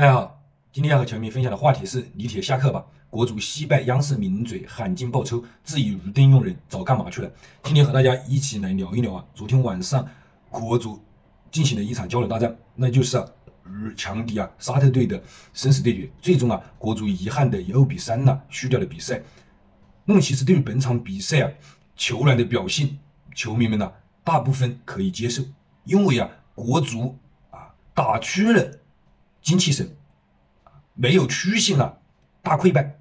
大家好，今天要和球迷分享的话题是李铁下课吧。国足惜败央视名嘴喊金报仇，质疑如登用人早干嘛去了？今天和大家一起来聊一聊啊，昨天晚上国足进行了一场交流大战，那就是啊与强敌啊沙特队的生死对决。最终啊，国足遗憾的以二比三呢输掉了比赛。那么其实对于本场比赛啊，球员的表现，球迷们呢大部分可以接受，因为啊国足啊打出了精气神，没有出现了大溃败。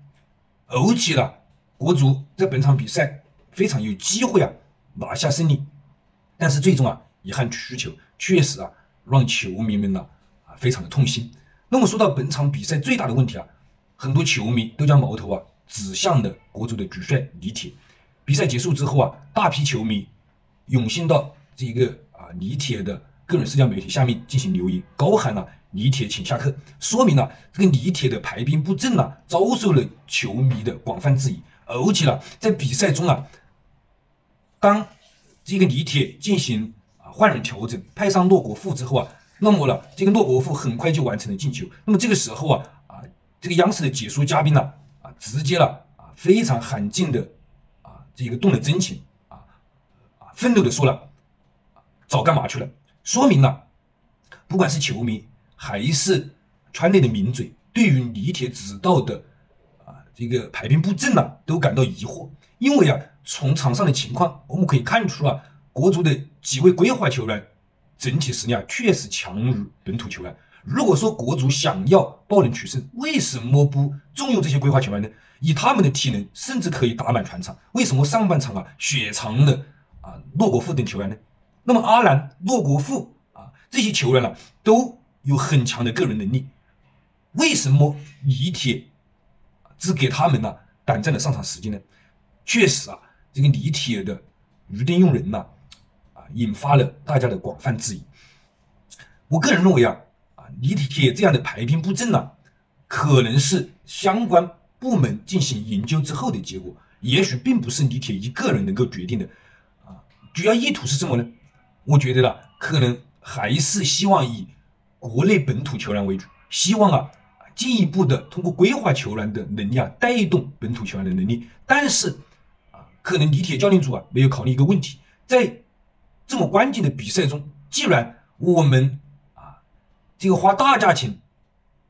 而且呢，国足在本场比赛非常有机会啊拿下胜利，但是最终啊遗憾输球，确实啊让球迷们呢啊非常的痛心。那么说到本场比赛最大的问题啊，很多球迷都将矛头啊指向了国足的主帅李铁。比赛结束之后啊，大批球迷涌现到这个啊李铁的个人社交媒体下面进行留言，高喊了。李铁请下课，说明了这个李铁的排兵布阵啊，遭受了球迷的广泛质疑。而且呢，在比赛中啊，当这个李铁进行啊换人调整，派上洛国富之后啊，那么呢，这个洛国富很快就完成了进球。那么这个时候啊啊，这个央视的解说嘉宾呢啊，直接了啊非常罕见的啊这个动了真情啊啊愤怒的说了，早干嘛去了？说明了，不管是球迷。还是圈内的名嘴对于李铁指导的啊这个排兵布阵呢，都感到疑惑。因为啊，从场上的情况我们可以看出啊，国足的几位规划球员整体实力啊确实强于本土球员。如果说国足想要爆冷取胜，为什么不重用这些规划球员呢？以他们的体能，甚至可以打满全场。为什么上半场啊雪藏了啊洛国富等球员呢？那么阿兰、洛国富啊这些球员呢都。有很强的个人能力，为什么李铁只给他们呢短暂的上场时间呢？确实啊，这个李铁的鱼灯用人呢，啊，引发了大家的广泛质疑。我个人认为啊，啊，李铁这样的排兵布阵呢，可能是相关部门进行研究之后的结果，也许并不是李铁一个人能够决定的。啊，主要意图是什么呢？我觉得呢，可能还是希望以。国内本土球员为主，希望啊进一步的通过规划球员的能力啊带动本土球员的能力，但是啊可能李铁教练组啊没有考虑一个问题，在这么关键的比赛中，既然我们啊这个花大价钱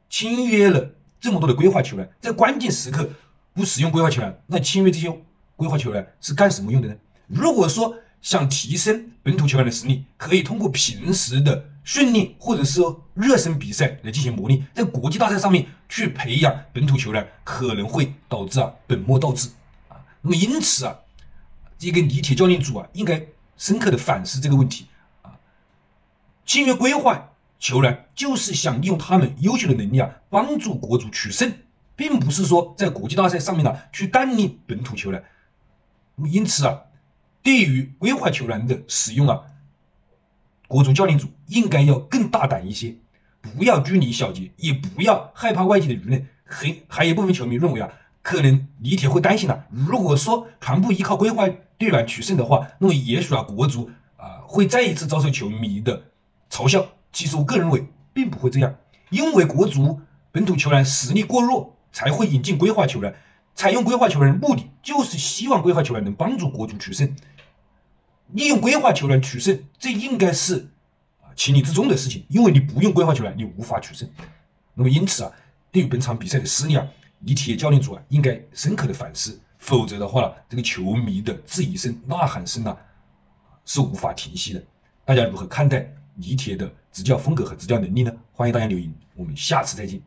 签约了这么多的规划球员，在关键时刻不使用规划球员，那签约这些规划球员是干什么用的呢？如果说想提升本土球员的实力，可以通过平时的。训练或者是热身比赛来进行磨练，在国际大赛上面去培养本土球员，可能会导致啊本末倒置啊。那么因此啊，这个李铁教练组啊，应该深刻的反思这个问题啊。签约规划球员就是想利用他们优秀的能力啊，帮助国足取胜，并不是说在国际大赛上面呢去锻炼本土球员。因此啊，对于规划球员的使用啊。国足教练组应该要更大胆一些，不要拘泥小节，也不要害怕外界的舆论。很还有部分球迷认为啊，可能李铁会担心了。如果说全部依靠规划队员取胜的话，那么也许啊，国足啊会再一次遭受球迷的嘲笑。其实我个人认为并不会这样，因为国足本土球员实力过弱，才会引进规划球员。采用规划球员的目的就是希望规划球员能帮助国足取胜。利用规划球员取胜，这应该是啊情理之中的事情。因为你不用规划球员，你无法取胜。那么因此啊，对于本场比赛的失利啊，李铁教练组啊应该深刻的反思，否则的话呢，这个球迷的质疑声、呐喊声呢是无法停息的。大家如何看待李铁的执教风格和执教能力呢？欢迎大家留言，我们下次再见。